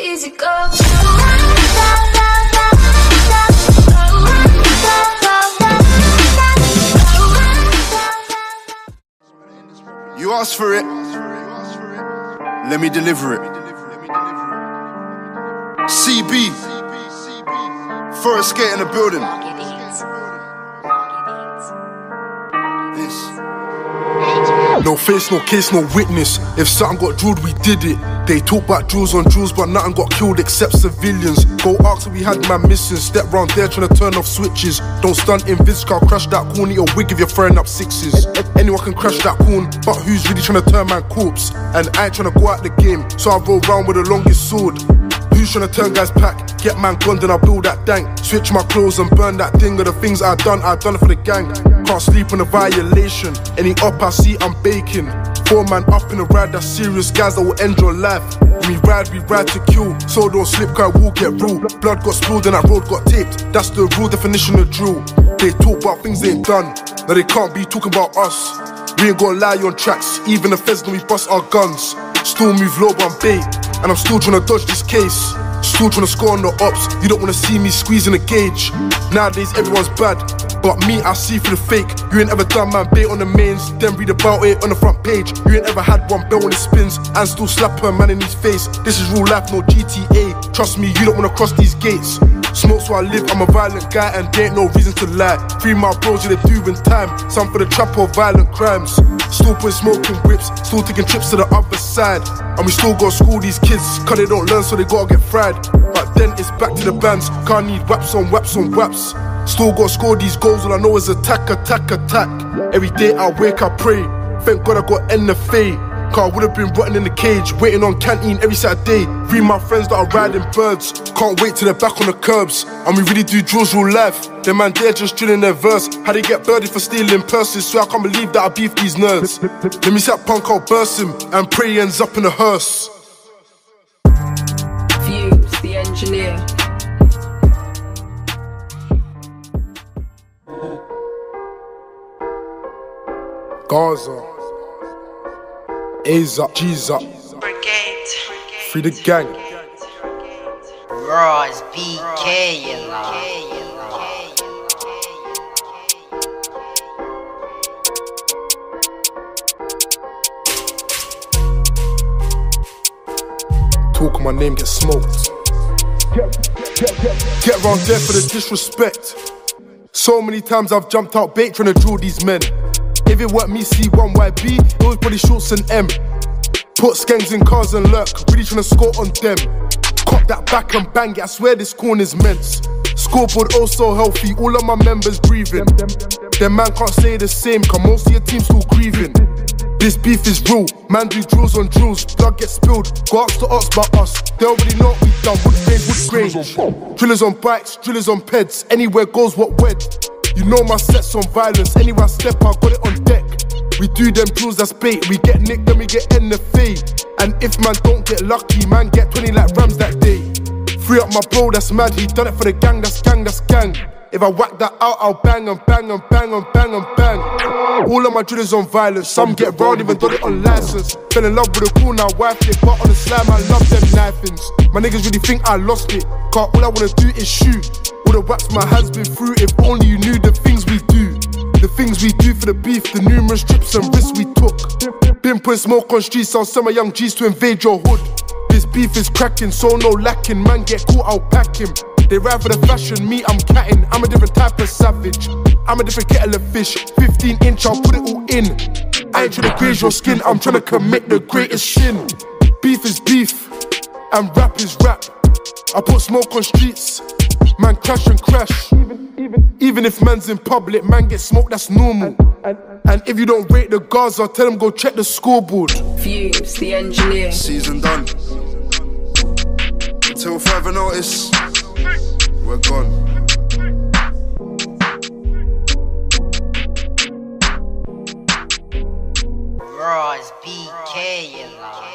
Easy go. You asked for it. Let me deliver it. CB. first skate in the building. No face, no case, no witness. If something got drilled, we did it. They talk about drills on drills, but nothing got killed except civilians. Go ask if we had man missing. Step round there trying to turn off switches. Don't stunt in Vince car, crash that corn, eat a wig if you're throwing up sixes. Anyone can crash that corn, but who's really trying to turn man corpse? And I ain't trying to go out the game, so I roll round with the longest sword. Who's turn guys pack? Get man gunned then I build that dank. Switch my clothes and burn that thing of the things I done, I done it for the gang. Can't sleep on a violation. Any up I see, I'm baking. Four man up in a ride, that's serious guys that will end your life. We ride, we ride to kill. So don't slip, cause will get real. Blood got spilled and that road got taped. That's the real definition of drill. They talk about things they ain't done. Now they can't be talking about us. We ain't gonna lie on tracks. Even the feds we bust our guns. Still move low but I'm bait, and I'm still trying to dodge this case. Still trying to score on the ops. You don't wanna see me squeezing a gauge. Nowadays everyone's bad, but me I see through the fake. You ain't ever done man bait on the mains, then read about it on the front page. You ain't ever had one bell on it spins and still slap a man in his face. This is real life, no GTA. Trust me, you don't wanna cross these gates. Smoke so I live, I'm a violent guy and there ain't no reason to lie. Free my bros, yeah, they doing time. Some for the trap or violent crimes. Still putting smoking whips, still taking trips to the other side. And we still gotta school these kids, cause they don't learn so they gotta get fried. But then it's back to the bands, can't need waps on waps on waps. Still gotta score these goals, all I know is attack, attack, attack. Every day I wake, I pray. Thank God I got NFA. Car would have been rotting in the cage, waiting on canteen every Saturday. Three my friends that are riding birds, can't wait till they're back on the curbs. And we really do drills real life. Them man there just drilling their verse. How they get birdie for stealing purses, so I can't believe that I beef these nerds. Let me set punk, I'll burst him, and pray he ends up in a hearse. Fumes, the engineer. Gaza, A's up, G's up, Brigade. free the gang. Ross BK, you know. Talk my name, get smoked. Get round there for the disrespect. So many times I've jumped out bait trying to draw these men. If it weren't me, C1YB, it was probably shorts and M. Put skanks in cars and lurk, really trying to score on them. Cop that back and bang it, I swear this corner's men's. Scoreboard oh so healthy, all of my members breathing. Them man can't say the same, cause most of your team still grieving. This beef is real, man do drills on drills, blood gets spilled. Go ask the ops about us, they already know what we've done. Wood grain, wood grain. Drillers on bikes, drillers on peds, anywhere goes what wed. You know my sets on violence, anywhere I step, I got it on deck. We do them drills, that's bait. We get nicked, then we get NFA. And if man don't get lucky, man get 20 like Rams that day. Free up my bro, that's mad. He done it for the gang, that's gang, that's gang. If I whack that out, I'll bang and bang and bang and bang and bang. All of my drillers on violence, some get round, even done it on license. Fell in love with a cool now, wife it, but on the slime, I love them knifings. My niggas really think I lost it, cause all I wanna do is shoot. All the raps my hands been through, if only you knew the things we do. The things we do for the beef, the numerous trips and risks we took. Been putting smoke on streets, on of young G's to invade your hood. This beef is cracking, so no lacking. Man, get caught, I'll pack him. They ride for the fashion, me, I'm catting. I'm a different type of savage. I'm a different kettle of fish. 15 inch, I'll put it all in. I ain't trying to graze your skin, I'm trying to commit the greatest sin. Beef is beef, and rap is rap. I put smoke on streets, Man crash and crash. Even, if man's in public, man get smoked, that's normal. And, if you don't rate the Gaza, tell them go check the scoreboard. Fumes, the engineer. Season done. Until further notice, we're gone. Raw's BK, you